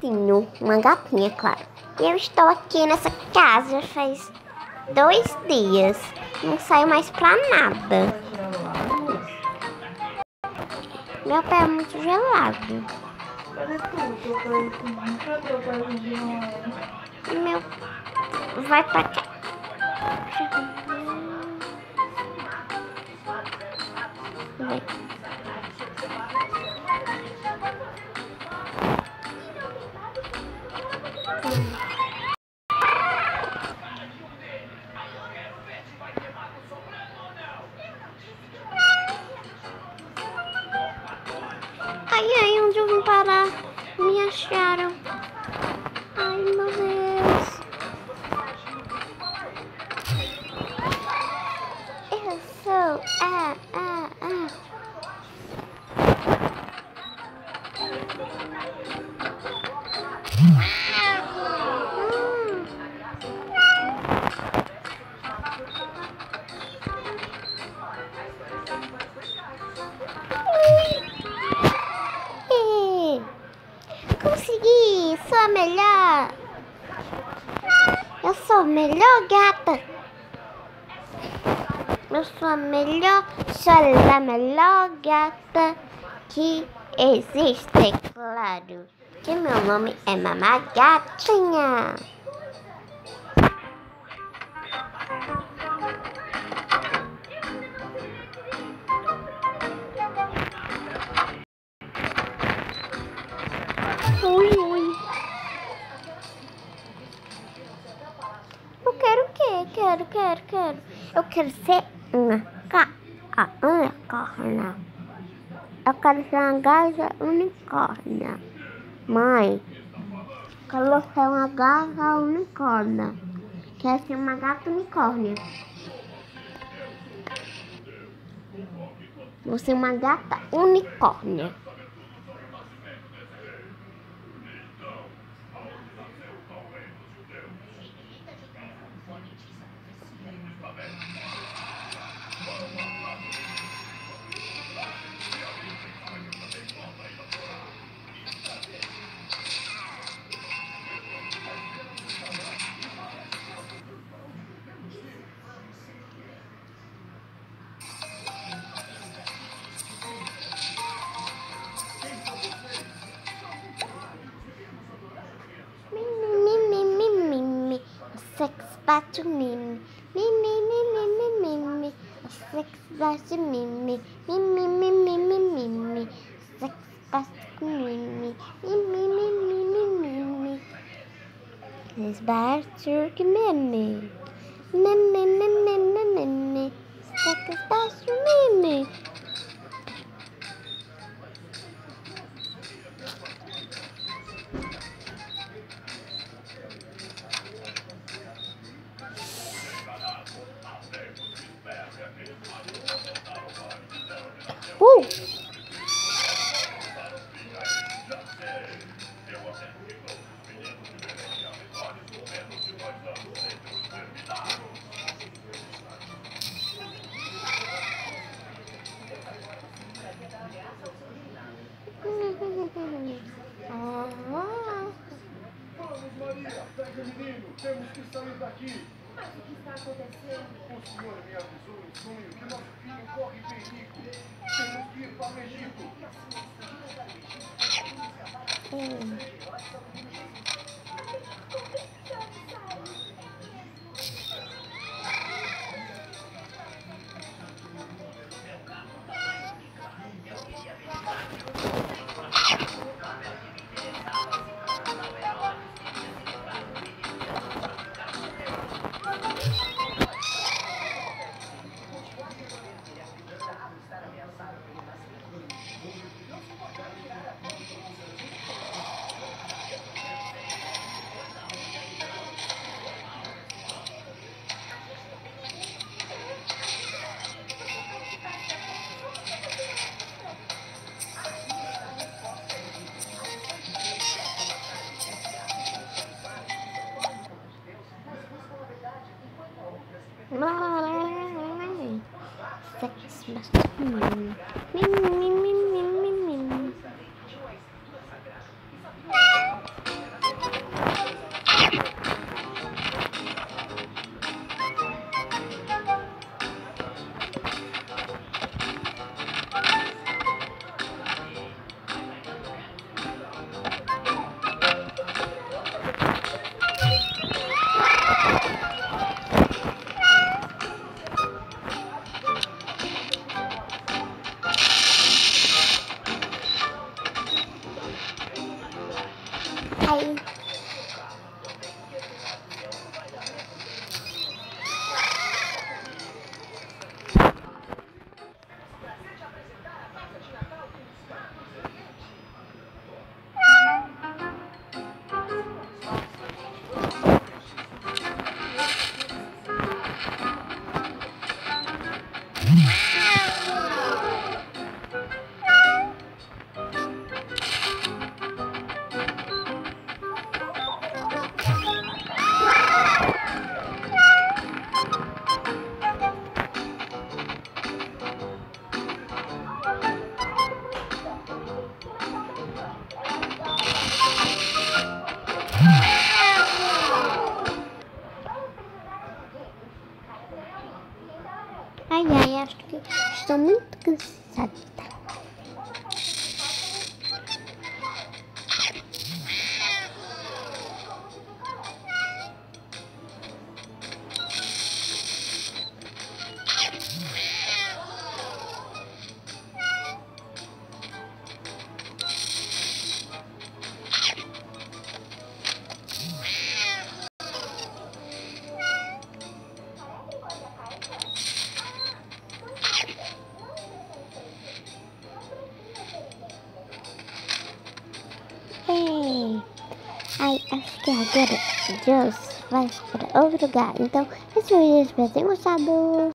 gatinho, uma gatinha, claro. Eu estou aqui nessa casa faz dois dias. Não saio mais pra nada. Meu pé é muito gelado. Meu. Vai pra cá. Vai. I it. So. Eh, eh. Melhor gata! Eu sou a melhor, sou a melhor gata que existe, claro. Que meu nome é Mamá Gatinha. Quero, quero, quero. Eu quero ser uma ca unicórnio. Eu quero ser uma gata unicórnio. Mãe, quero ser uma gata unicórnio. Quero ser uma gata unicórnio. Vou ser uma gata unicórnio. Sex bate me, me, me, me, me, me, me, me, sex bate me, me, me, me, me, me, me, me, me, me, me, me, me, me, me, me, sex bate me, me, me, me, me, me, me, me, Uh! Ah, Vamos, Maria! Pega o menino! Temos que sair daqui! Mas o que está acontecendo? O senhor me avisou em sonho que nosso filho corre perigo. Temos que ir para o Egito. hum. 嗯。Estou muito cansada. Acho que agora Deus vai para outro lugar. Então, esse vídeo espero que tenham gostado.